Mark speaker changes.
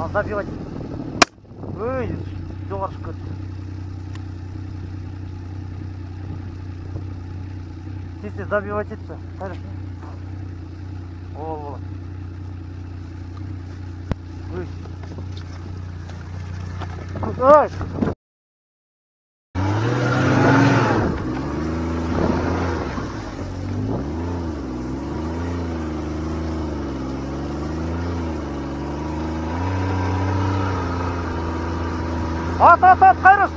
Speaker 1: Al забивать. Ой, жоғары шығып кетті. Тез тез забивать етші. Қайрат. Ол болады. Ой. Ой. هات قرص